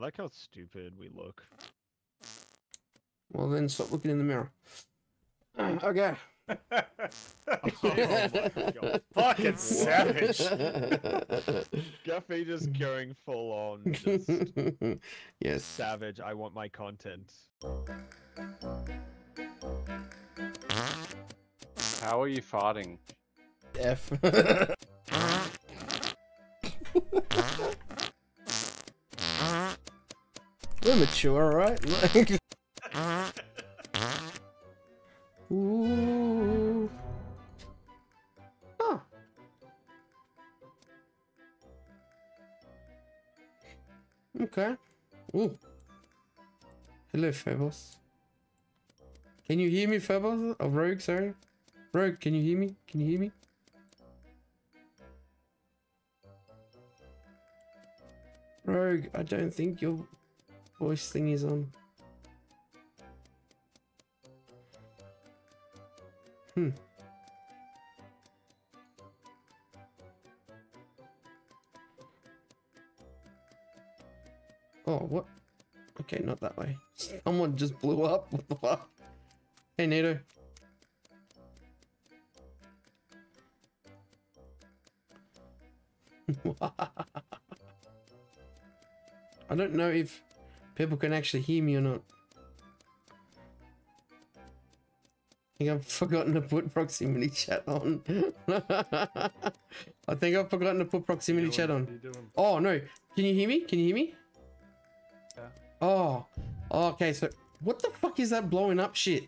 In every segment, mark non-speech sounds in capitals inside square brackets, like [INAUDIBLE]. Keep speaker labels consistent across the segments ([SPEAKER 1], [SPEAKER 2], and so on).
[SPEAKER 1] I like how stupid we look.
[SPEAKER 2] Well, then stop looking in the mirror. [CLEARS THROAT] okay. [LAUGHS]
[SPEAKER 1] Oh my God.
[SPEAKER 3] Fucking savage. [LAUGHS]
[SPEAKER 1] Guffy just going full on, just [LAUGHS]
[SPEAKER 2] yes.
[SPEAKER 1] savage. I want my content.
[SPEAKER 4] How are you farting?
[SPEAKER 2] F. We're mature, right? Like... [LAUGHS] Ooh. Oh. Okay. Ooh. Hello, Phobos. Can you hear me, Phobos? Oh, Rogue, sorry. Rogue, can you hear me? Can you hear me? Rogue, I don't think your voice thing is on. Hmm. Oh, what? Okay, not that way. Someone just blew up. What the fuck? Hey, Nato. [LAUGHS] I don't know if people can actually hear me or not. I think I've forgotten to put proximity chat on. [LAUGHS] I think I've forgotten to put proximity chat on. Oh no, can you hear me? Can you hear me?
[SPEAKER 4] Yeah.
[SPEAKER 2] Oh, okay. So what the fuck is that blowing up shit?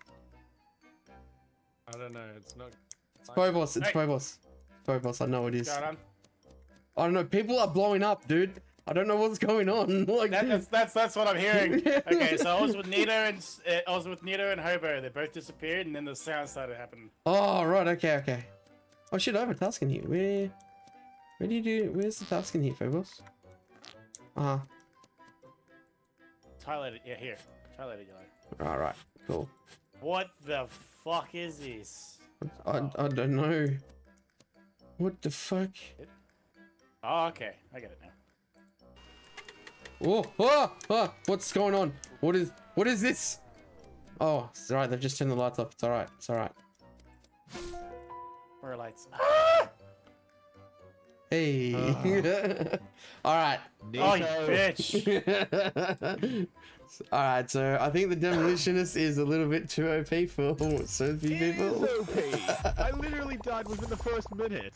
[SPEAKER 4] I don't know. It's not.
[SPEAKER 2] It's Phobos. It's
[SPEAKER 3] Hey.
[SPEAKER 2] Phobos. Phobos. I know it is. I don't know. People are blowing up, dude. I don't know what's going on. [LAUGHS] Like,
[SPEAKER 3] That, that's that's that's what I'm hearing. [LAUGHS] Okay, so I was with Nito and uh, I was with Nito and Hobo. They both disappeared, and then the sound started happening.
[SPEAKER 2] oh right. Okay. Okay. Oh shit! I have a task in here. Where? Where do you do? Where's the task in here, Phobos? Uh huh.
[SPEAKER 3] Highlighted, yeah, here. Highlighted yellow.
[SPEAKER 2] All right. Cool.
[SPEAKER 3] What the fuck is this?
[SPEAKER 2] I, I don't know. What the fuck?
[SPEAKER 3] Oh, okay, I get it now.
[SPEAKER 2] Oh, oh, oh, what's going on? What is, what is this? Oh, it's alright, they've just turned the lights off. It's alright, it's alright.
[SPEAKER 3] Where are lights? Ah!
[SPEAKER 2] Hey. Uh. [LAUGHS] alright.
[SPEAKER 3] Oh, you bitch! [LAUGHS]
[SPEAKER 2] alright, so I think the demolitionist is a little bit too OP for so few people. OP.
[SPEAKER 1] I literally [LAUGHS] died within the first minute.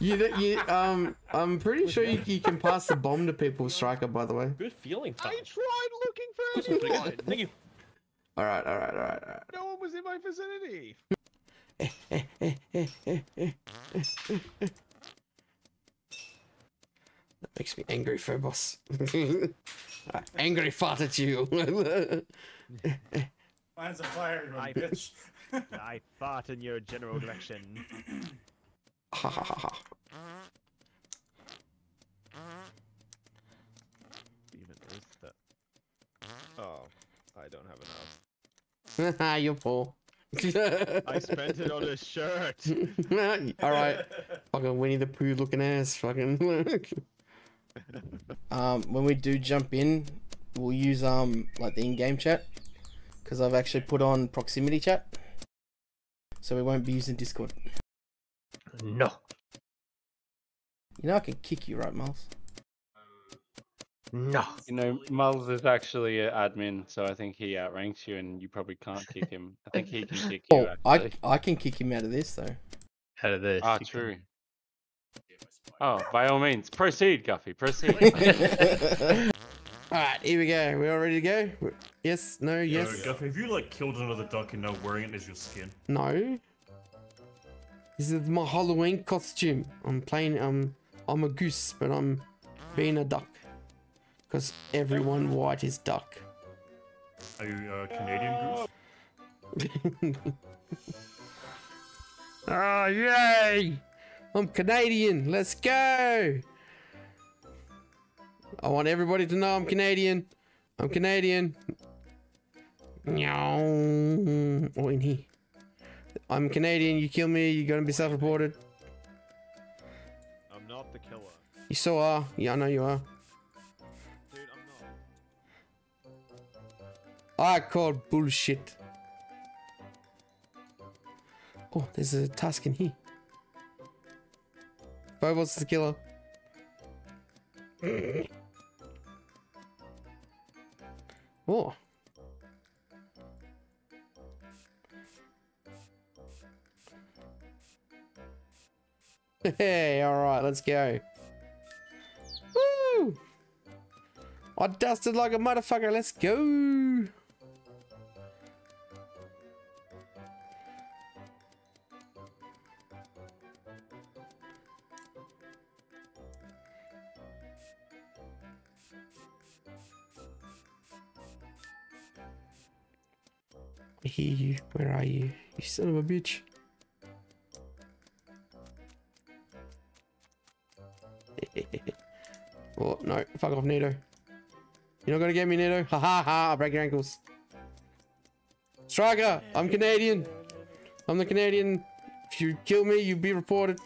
[SPEAKER 2] You, you, [LAUGHS] um, I'm pretty sure you, you can pass the bomb to people, Striker, by the way.
[SPEAKER 5] Good feeling,
[SPEAKER 1] I tried looking for
[SPEAKER 5] This was pretty
[SPEAKER 1] anyone.
[SPEAKER 5] Thank you.
[SPEAKER 2] Alright, alright, alright, alright.
[SPEAKER 1] No one was in my vicinity.
[SPEAKER 2] That makes me angry, Phobos. [LAUGHS] I angry fart at you.
[SPEAKER 3] Mine's a fire, you
[SPEAKER 1] I-
[SPEAKER 3] bitch. [LAUGHS]
[SPEAKER 1] I fart in your general direction.
[SPEAKER 2] Ha ha ha ha.
[SPEAKER 1] Even is that? Oh, I don't have enough.
[SPEAKER 2] Ha, [LAUGHS] You're poor. [LAUGHS]
[SPEAKER 1] I spent it on a shirt. [LAUGHS]
[SPEAKER 2] All right, fucking Winnie the Pooh looking ass, fucking. um, when we do jump in, we'll use um like the in-game chat, because I've actually put on proximity chat, so we won't be using Discord.
[SPEAKER 5] No.
[SPEAKER 2] You know I can kick you, right, Miles?
[SPEAKER 5] No.
[SPEAKER 4] You know, Mulls is actually an admin, so I think he outranks you, and you probably can't kick him. I think he can kick you.
[SPEAKER 2] Oh, I. I can kick him out of this though.
[SPEAKER 5] Out of this.
[SPEAKER 4] Ah,
[SPEAKER 5] you can-
[SPEAKER 4] true. Oh, by all means, proceed, Guffy. Proceed. [LAUGHS] [LAUGHS]
[SPEAKER 2] All right, here we go. We all ready to go? We're- Yes, no,
[SPEAKER 6] Yo,
[SPEAKER 2] yes,
[SPEAKER 6] Guffy, have you like killed another duck and now wearing it as your skin?
[SPEAKER 2] no. This is my Halloween costume. I'm playing. Um, I'm a goose, but I'm being a duck. Cause everyone white is duck.
[SPEAKER 6] Are you a Canadian goose?
[SPEAKER 2] Oh [LAUGHS] yay! I'm Canadian. Let's go. I want everybody to know I'm Canadian. I'm Canadian. Meow. Oh, in here. I'm Canadian, you kill me, you're gonna be self-reported.
[SPEAKER 1] I'm not the killer.
[SPEAKER 2] You so are. Yeah, I know you are.
[SPEAKER 1] Dude, I'm not.
[SPEAKER 2] I call bullshit. Oh, there's a task in here. Bobo's the killer. [LAUGHS] oh. [LAUGHS] Hey, alright, let's go. Woo! I dusted like a motherfucker, let's go! I hear you. Where are you? You son of a bitch. No. Fuck off, Nito. You're not gonna get me, Nito. Ha ha ha. I'll break your ankles. Striker, I'm Canadian. I'm the Canadian. If you kill me, you'll be reported.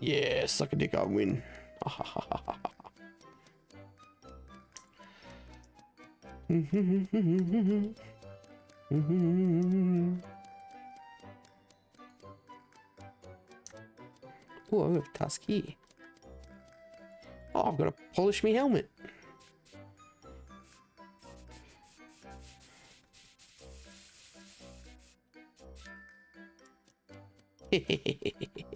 [SPEAKER 2] Yeah, suck a dick, [LAUGHS] I win. Oh, I've got a task here. Oh, I've got to polish me helmet. [LAUGHS]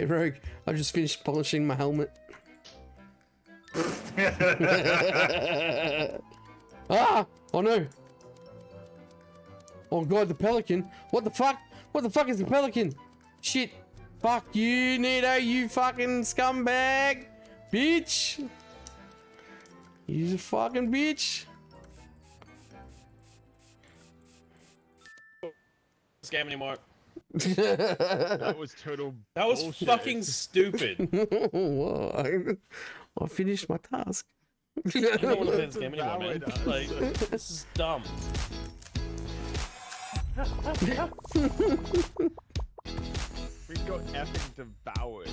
[SPEAKER 2] Hey Rogue, I just finished polishing my helmet. [LAUGHS] ah! Oh no! Oh god, the pelican! What the fuck? What the fuck is the pelican? Shit! Fuck you, Nito, you fucking scumbag! Bitch! You a fucking bitch!
[SPEAKER 7] This game anymore.
[SPEAKER 1] That was total.
[SPEAKER 7] That was
[SPEAKER 1] bullshit.
[SPEAKER 7] fucking stupid. [LAUGHS]
[SPEAKER 2] Whoa, I, I finished my task.
[SPEAKER 7] I don't want to play this [LAUGHS] game anymore, man. Like, this is dumb. [LAUGHS]
[SPEAKER 1] We got effing devoured.